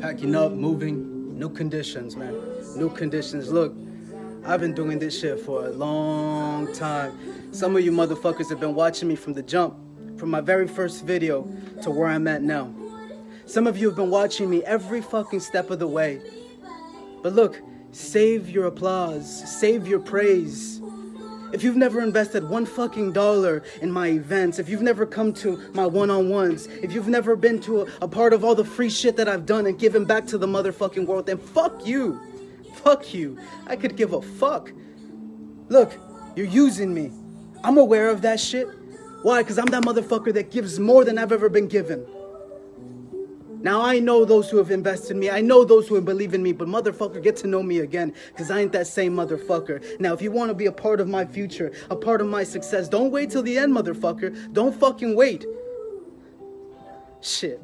Packing up, moving, new conditions, man. New conditions. Look, I've been doing this shit for a long time. Some of you motherfuckers have been watching me from the jump, from my very first video to where I'm at now. Some of you have been watching me every fucking step of the way. But look, save your applause, save your praise. If you've never invested one fucking dollar in my events, if you've never come to my one on ones, if you've never been to a, a, part of all the free shit that I've done and given back to the motherfucking world, then fuck you. Fuck you. I could give a fuck. Look, you're using me. I'm aware of that shit. Why? Because I'm that motherfucker that gives more than I've ever been given. Now I know those who have invested in me. I know those who have believed in me, but motherfucker, get to know me again, because I ain't that same motherfucker. Now, if you want to be a part of my future, a part of my success, don't wait till the end, motherfucker. Don't fucking wait. Shit.